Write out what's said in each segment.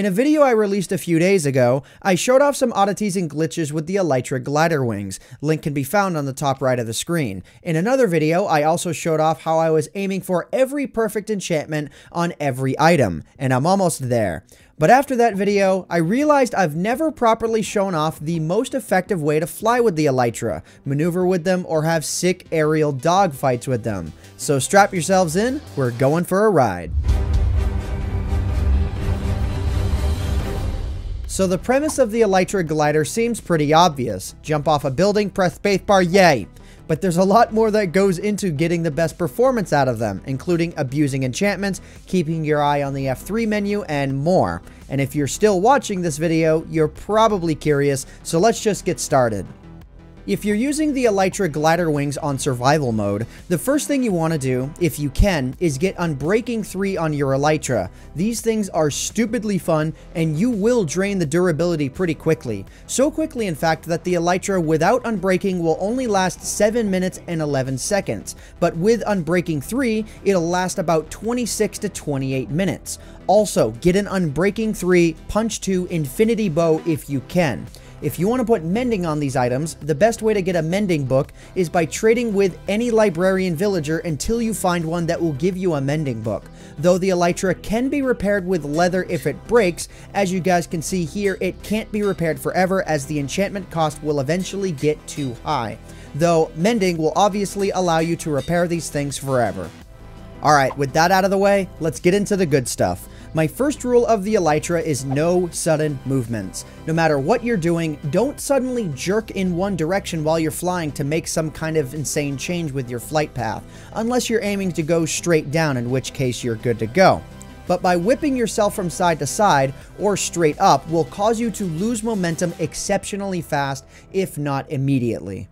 In a video I released a few days ago, I showed off some oddities and glitches with the Elytra glider wings. Link can be found on the top right of the screen. In another video, I also showed off how I was aiming for every perfect enchantment on every item, and I'm almost there. But after that video, I realized I've never properly shown off the most effective way to fly with the Elytra, maneuver with them, or have sick aerial dogfights with them. So strap yourselves in, we're going for a ride. So the premise of the Elytra glider seems pretty obvious. Jump off a building, press spacebar, yay! But there's a lot more that goes into getting the best performance out of them, including abusing enchantments, keeping your eye on the F3 menu, and more. And if you're still watching this video, you're probably curious, so let's just get started. If you're using the Elytra glider wings on survival mode, the first thing you want to do, if you can, is get Unbreaking 3 on your Elytra. These things are stupidly fun, and you will drain the durability pretty quickly. So quickly, in fact, that the Elytra without Unbreaking will only last 7 minutes and 11 seconds, but with Unbreaking 3, it'll last about 26 to 28 minutes. Also, get an Unbreaking 3 Punch 2 Infinity Bow if you can. If you want to put mending on these items, the best way to get a mending book is by trading with any librarian villager until you find one that will give you a mending book. Though the Elytra can be repaired with leather if it breaks, as you guys can see here, it can't be repaired forever as the enchantment cost will eventually get too high. Though mending will obviously allow you to repair these things forever. Alright, with that out of the way, let's get into the good stuff. My first rule of the Elytra is no sudden movements. No matter what you're doing, don't suddenly jerk in one direction while you're flying to make some kind of insane change with your flight path, unless you're aiming to go straight down, in which case you're good to go but by whipping yourself from side to side or straight up will cause you to lose momentum exceptionally fast, if not immediately.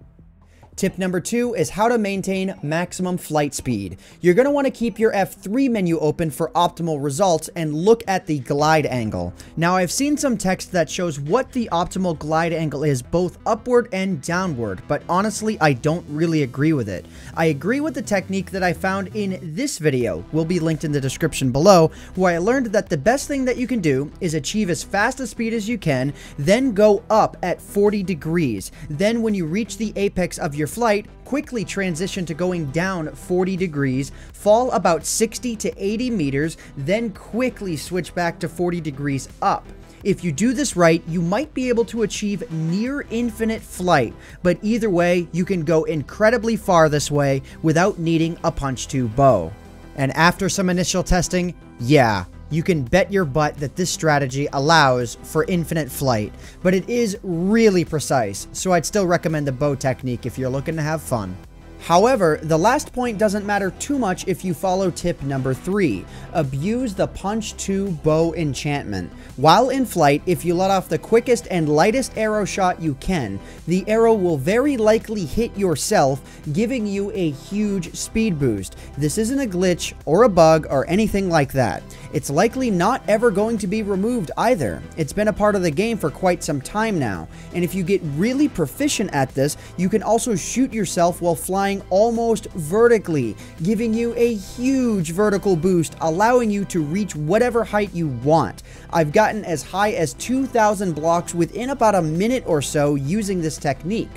Tip number two is how to maintain maximum flight speed. You're going to want to keep your F3 menu open for optimal results and look at the glide angle. Now I've seen some text that shows what the optimal glide angle is both upward and downward, but honestly I don't really agree with it. I agree with the technique that I found in this video, will be linked in the description below, where I learned that the best thing that you can do is achieve as fast a speed as you can, then go up at 40 degrees. Then when you reach the apex of your flight, quickly transition to going down 40 degrees, fall about 60 to 80 meters, then quickly switch back to 40 degrees up. If you do this right, you might be able to achieve near infinite flight, but either way, you can go incredibly far this way without needing a punch 2 bow. And after some initial testing, yeah, you can bet your butt that this strategy allows for infinite flight, but it is really precise, so I'd still recommend the bow technique if you're looking to have fun. However, the last point doesn't matter too much if you follow tip number 3. Abuse the Punch 2 Bow Enchantment. While in flight, if you let off the quickest and lightest arrow shot you can, the arrow will very likely hit yourself, giving you a huge speed boost. This isn't a glitch or a bug or anything like that. It's likely not ever going to be removed either. It's been a part of the game for quite some time now, and if you get really proficient at this, you can also shoot yourself while flying almost vertically, giving you a huge vertical boost, allowing you to reach whatever height you want. I've gotten as high as 2,000 blocks within about a minute or so using this technique.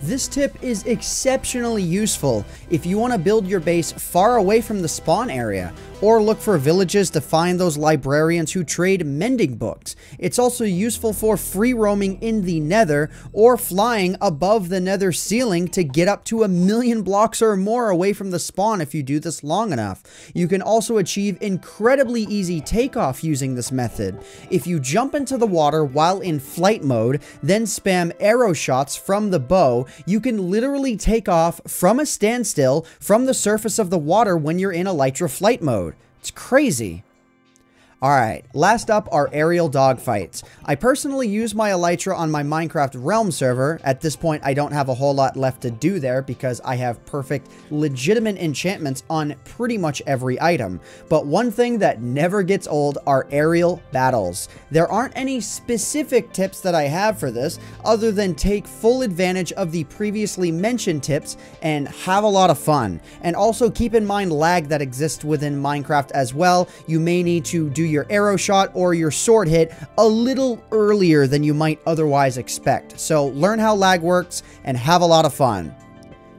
This tip is exceptionally useful if you want to build your base far away from the spawn area, or look for villages to find those librarians who trade mending books. It's also useful for free roaming in the nether, or flying above the nether ceiling to get up to a million blocks or more away from the spawn if you do this long enough. You can also achieve incredibly easy takeoff using this method. If you jump into the water while in flight mode, then spam arrow shots from the bow, you can literally take off from a standstill from the surface of the water when you're in Elytra flight mode. It's crazy. Alright, last up are aerial dogfights. I personally use my Elytra on my Minecraft Realm server. At this point, I don't have a whole lot left to do there because I have perfect, legitimate enchantments on pretty much every item. But one thing that never gets old are aerial battles. There aren't any specific tips that I have for this, other than take full advantage of the previously mentioned tips and have a lot of fun. And also keep in mind lag that exists within Minecraft as well. You may need to do your arrow shot or your sword hit a little earlier than you might otherwise expect. So learn how lag works and have a lot of fun.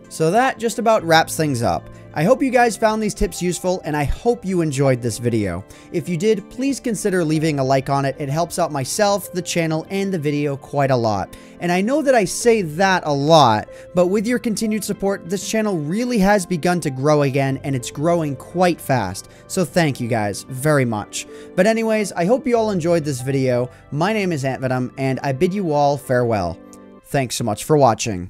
So that just about wraps things up. I hope you guys found these tips useful and I hope you enjoyed this video. If you did, please consider leaving a like on it. It helps out myself, the channel, and the video quite a lot. And I know that I say that a lot, but with your continued support, this channel really has begun to grow again and it's growing quite fast. So thank you guys very much. But anyways, I hope you all enjoyed this video. My name is Ant Venom and I bid you all farewell. Thanks so much for watching.